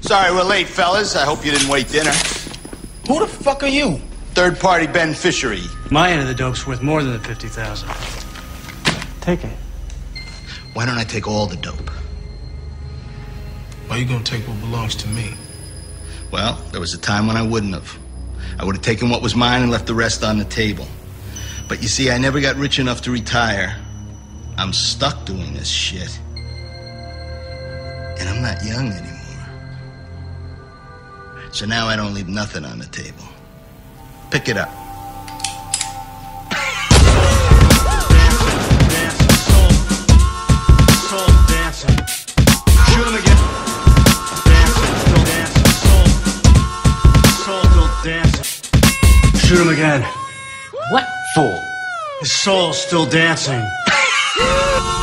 Sorry we're late, fellas. I hope you didn't wait dinner. Who the fuck are you? Third party beneficiary. My end of the dope's worth more than the 50,000. Take it. Why don't I take all the dope? Why you gonna take what belongs to me? Well, there was a time when I wouldn't have. I would have taken what was mine and left the rest on the table. But you see, I never got rich enough to retire. I'm stuck doing this shit. And I'm not young anymore. So now I don't leave nothing on the table. Pick it up. Shoot him again. Shoot him again. What fool? His soul's still dancing.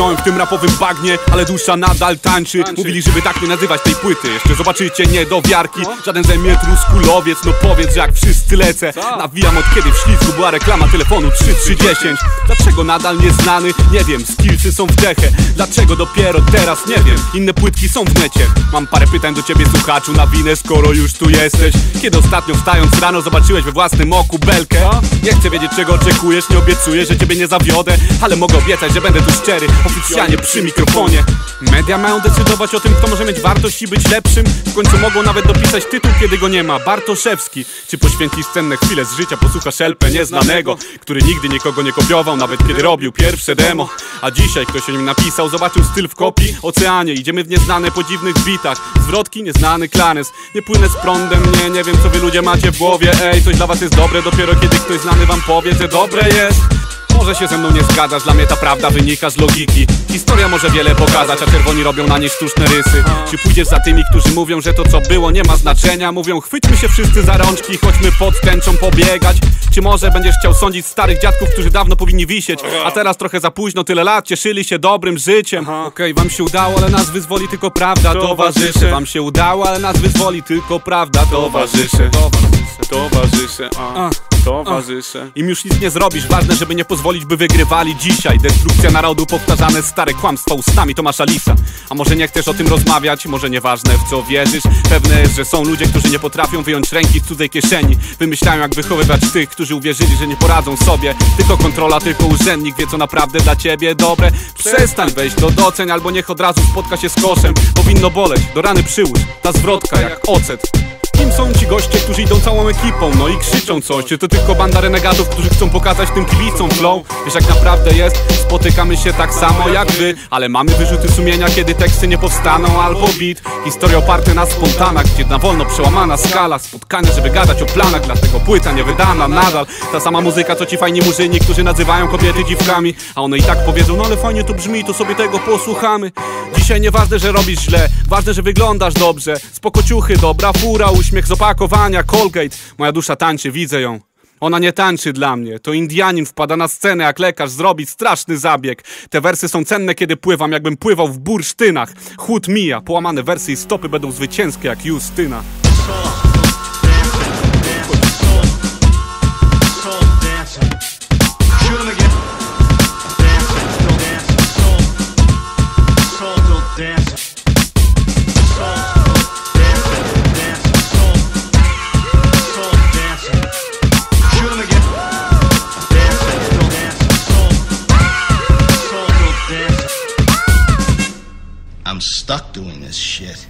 W tym rapowym bagnie, ale dusza nadal tańczy. Mówili, żeby tak nie nazywać tej płyty. Jeszcze zobaczycie niedowiarki. Żaden ze mnie truskulowiec No powiedz, że jak wszyscy lecę. Nawijam od kiedy w ślizgu była reklama telefonu 3310 Dlaczego nadal nieznany? Nie wiem, skillsy są w dechę. Dlaczego dopiero teraz? Nie wiem. Inne płytki są w necie. Mam parę pytań do ciebie słuchaczu na winę, skoro już tu jesteś. Kiedy ostatnio wstając rano zobaczyłeś we własnym oku belkę? Nie chcę wiedzieć czego oczekujesz, nie obiecuję, że ciebie nie zawiodę. Ale mogę obiecać, że będę tu szczery Oficjalnie przy mikrofonie. Media mają decydować o tym, kto może mieć wartość i być lepszym. W końcu mogą nawet dopisać tytuł, kiedy go nie ma. Bartoszewski. Czy poświęcisz cenne chwile z życia, posłuchasz LP nieznanego Który nigdy nikogo nie kopiował, nawet kiedy robił pierwsze demo. A dzisiaj ktoś o nim napisał, zobaczył styl w kopii. Oceanie, idziemy w nieznane po dziwnych bitach. Zwrotki, nieznany klanes. Nie płynę z prądem, nie, nie wiem co wy ludzie macie w głowie. Ej, coś dla was jest dobre, dopiero kiedy ktoś znany wam powie, że dobre jest może się ze mną nie zgadzasz, dla mnie ta prawda wynika z logiki. Historia może wiele pokazać, a czerwoni robią na niej sztuczne rysy. Czy pójdziesz za tymi, którzy mówią, że to co było nie ma znaczenia? Mówią chwyćmy się wszyscy za rączki, chodźmy pod tęczą pobiegać. Czy może będziesz chciał sądzić starych dziadków, którzy dawno powinni wisieć? A teraz trochę za późno, tyle lat, cieszyli się dobrym życiem. Okej, wam się udało, ale nas wyzwoli tylko prawda, towarzysze. Wam się udało, ale nas wyzwoli tylko prawda, towarzysze. Towarzysze, a, towarzysze Im już nic nie zrobisz, ważne, żeby nie pozwolić, by wygrywali dzisiaj. Destrukcja narodu, powtarzane stare kłamstwa ustami Tomasza Lisa A może nie chcesz o tym rozmawiać, może nieważne w co wierzysz? Pewne jest, że są ludzie, którzy nie potrafią wyjąć ręki z cudzej kieszeni. Wymyślają jak wychowywać tych, którzy uwierzyli, że nie poradzą sobie. Tylko kontrola, tylko urzędnik wie co naprawdę dla ciebie dobre. Przestań wejść do doceń, albo niech od razu spotka się z koszem. Powinno boleć, do rany przyłóż, ta zwrotka jak ocet Są ci goście, którzy idą całą ekipą, no i krzyczą coś. Czy to tylko banda renegatów, którzy chcą pokazać tym kibicom flow? Wiesz jak naprawdę jest? Spotykamy się tak samo jak wy Ale mamy wyrzuty sumienia, kiedy teksty nie powstaną albo beat. Historia oparta na spontanach, gdzie na wolno przełamana skala. Spotkania, żeby gadać o planach, dlatego płyta nie wydana nadal. Ta sama muzyka, co ci fajni murzyni, którzy nazywają kobiety dziwkami. A one i tak powiedzą, no ale fajnie to brzmi, to sobie tego posłuchamy. Dzisiaj nieważne, że robisz źle, ważne, że wyglądasz dobrze. Spokociuchy, dobra fura, uśmiech z opakowania, Colgate Moja dusza tańczy, widzę ją. Ona nie tańczy dla mnie, to Indianin wpada na scenę jak lekarz zrobić straszny zabieg. Te wersy są cenne kiedy pływam, jakbym pływał w bursztynach. Chłód mija, połamane wersy i stopy będą zwycięskie jak Justyna stuck doing this shit.